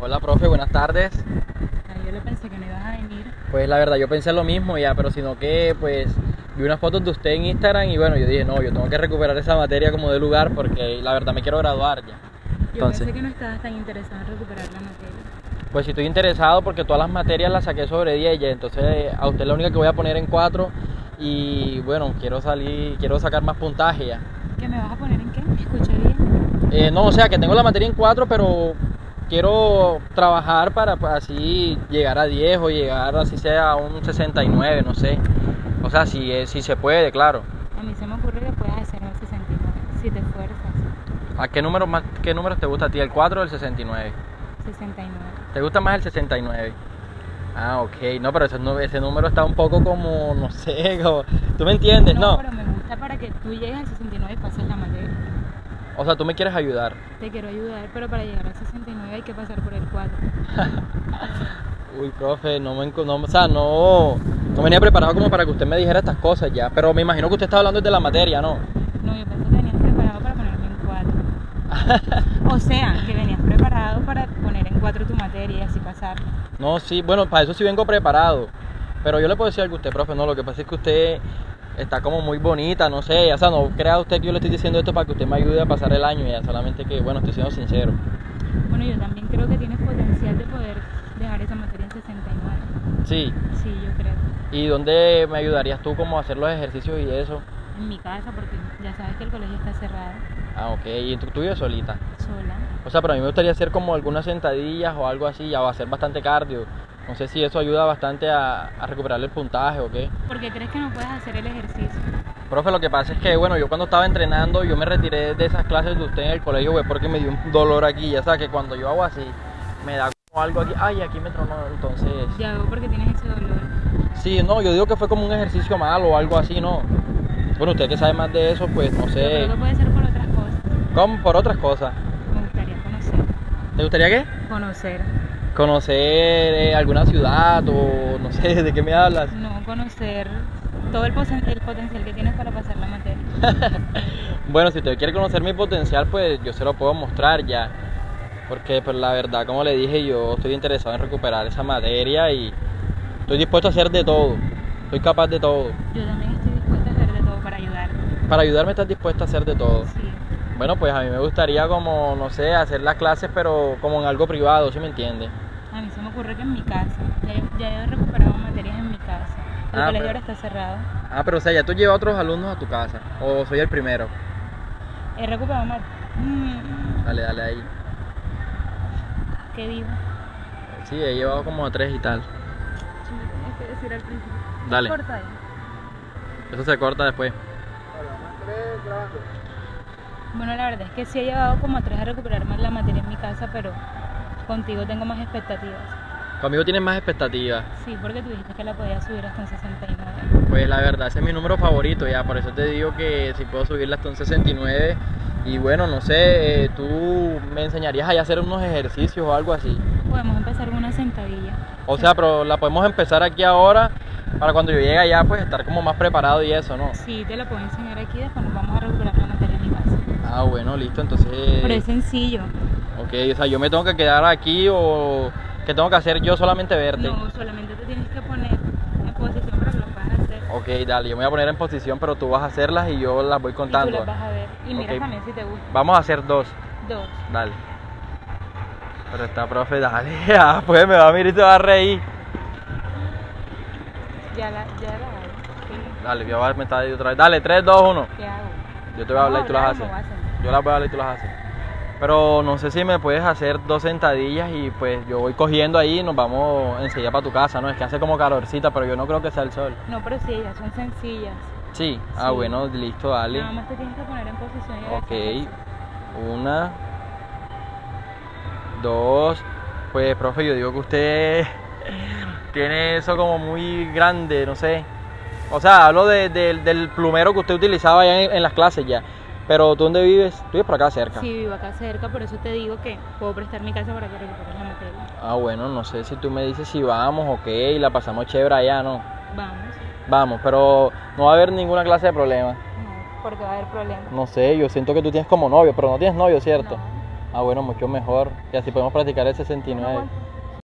Hola, profe, buenas tardes. Ay, yo le pensé que no ibas a venir. Pues la verdad, yo pensé lo mismo ya, pero sino que pues vi unas fotos de usted en Instagram y bueno, yo dije, no, yo tengo que recuperar esa materia como de lugar porque la verdad me quiero graduar ya. Yo Entonces, pensé que no estabas tan interesado en recuperar la materia. pues si estoy interesado porque todas las materias las saqué sobre 10 ya, entonces a usted es la única que voy a poner en 4 y bueno, quiero salir, quiero sacar más puntaje ya. ¿Qué me vas a poner en qué? ¿Escuché bien? Eh, no, o sea, que tengo la materia en 4, pero quiero trabajar para pues, así llegar a 10 o llegar así sea a un 69, no sé. O sea, si, si se puede, claro. A mí se me ocurre que puedas hacer un 69, si te esfuerzas. ¿A qué número más, qué números te gusta a ti, el 4 o el 69? 69. ¿Te gusta más el 69? Ah, ok. No, pero ese, ese número está un poco como, no sé, como- ¿tú me entiendes? No. pero me gusta para que tú llegues al 69 y pases la materia. O sea, tú me quieres ayudar. Te quiero ayudar, pero para llegar al 69 hay que pasar por el 4. Uy, profe, no me, no, o sea, no, no venía preparado como para que usted me dijera estas cosas ya. Pero me imagino que usted está hablando de la materia, ¿no? No, yo pensé que venías preparado para ponerme en 4. O sea, que venías preparado para poner en 4 tu materia y así pasar. No, sí, bueno, para eso sí vengo preparado. Pero yo le puedo decir algo a usted, profe, no, lo que pasa es que usted está como muy bonita, no sé, o sea, no crea usted que yo le estoy diciendo esto para que usted me ayude a pasar el año ya, solamente que, bueno, estoy siendo sincero. Bueno, yo también creo que tienes potencial de poder dejar esa materia en 69. Sí, Sí, yo creo. ¿y dónde me ayudarías tú como a hacer los ejercicios y eso? En mi casa, porque ya sabes que el colegio está cerrado, Ah, ok, y tú, tú vives solita. sola. O sea, pero a mí me gustaría hacer como algunas sentadillas o algo así, ya va a hacer bastante cardio. No sé si eso ayuda bastante a, a recuperar el puntaje o qué. ¿Por qué crees que no puedes hacer el ejercicio? Profe, lo que pasa es que, bueno, yo cuando estaba entrenando, yo me retiré de esas clases de usted en el colegio, güey, porque me dio un dolor aquí, ya sabes que cuando yo hago así, me da como algo aquí, ay, aquí me tronó, entonces... Ya veo por qué tienes ese dolor. Sí, no, yo digo que fue como un ejercicio malo o algo así, ¿no? Bueno, usted que sabe más de eso, pues no Yo sé, creo que puede ser por otras cosas. como por otras cosas. Me gustaría conocer. ¿Te gustaría qué? Conocer. Conocer eh, alguna ciudad o no sé, ¿de qué me hablas? No, conocer todo el, potencial que tienes para pasar la materia. Bueno, si usted quiere conocer mi potencial, pues yo se lo puedo mostrar ya. Porque pues la verdad, como le dije, yo estoy interesado en recuperar esa materia y estoy dispuesto a hacer de todo. Soy capaz de todo. Yo también estoy dispuesta a hacer de todo para ayudarte. Para ayudarme estás dispuesta a hacer de todo. Sí. Bueno, pues a mí me gustaría como, no sé, hacer las clases, pero como en algo privado, ¿sí me entiende? A mí se me ocurre que en mi casa. Ya, ya he recuperado materias en mi casa. El Ah, colegio pero- ahora está cerrado. Ah, pero o sea, ya tú llevas a otros alumnos a tu casa. O soy el primero. He recuperado más. Mm, Dale, dale ahí. ¿Qué digo? Sí, he llevado como a tres y tal. Si me tienes que decir al principio. Dale. Corta ahí. Eso se corta después. Bueno, la verdad es que sí he llevado como a tres a recuperar más la materia en mi casa, pero contigo tengo más expectativas. Conmigo tienes más expectativas. Sí, porque tú dijiste que la podías subir hasta un 69. Pues la verdad, ese es mi número favorito ya, por eso te digo que si puedo subirla hasta un 69 y bueno, no sé, eh, tú me enseñarías a hacer unos ejercicios o algo así. Podemos empezar con una sentadilla. O sea, pero la podemos empezar aquí ahora para cuando yo llegue allá pues estar como más preparado y eso, ¿no? Sí, te la puedo enseñar aquí, después nos vamos a recuperar la materia en mi casa. Ah, bueno, listo, entonces... Pero es sencillo. Ok, o sea, yo me tengo que quedar aquí o que tengo que hacer yo solamente verte. No, solamente te tienes que poner en posición para que lo puedas hacer. Ok, dale, yo me voy a poner en posición, pero tú vas a hacerlas y yo las voy Y contando. tú las vas a ver. Y mira también si te gusta. Vamos a hacer dos. Dos. Dale. Pero está, profe, dale. Ah, pues me va a mirar y se va a reír. Ya la, ya la hago. Sí. Dale, voy a ver, me está ahí otra vez. Dale, 3, 2, 1. ¿Qué hago? Yo te voy a hablar y tú las haces. Yo las voy a hablar y tú las haces. Pero no sé si me puedes hacer dos sentadillas y pues yo voy cogiendo ahí y nos vamos enseguida para tu casa, ¿no? Es que hace como calorcita, pero yo no creo que sea el sol. No, pero sí, ellas son sencillas. Sí. Ah, bueno, listo, dale. Nada más te tienes que poner en posición y Ok. Una. Dos. Pues, profe, yo digo que usted tiene eso como muy grande, no sé. O sea, hablo de- del- del plumero que usted utilizaba allá en, en las clases ya. Pero ¿tú dónde vives? Tú vives por acá cerca. Sí, vivo acá cerca, por eso te digo que puedo prestar mi casa para que recuperes la materia. Ah, bueno, no sé si tú me dices si vamos o qué y la pasamos chévere allá, ¿no? Vamos. Vamos, pero no va a haber ninguna clase de problema. No, porque va a haber problemas. No sé, yo siento que tú tienes como novio, pero no tienes novio, ¿cierto? No. Ah, bueno, mucho mejor. Y así podemos practicar el Bueno, 69. bueno.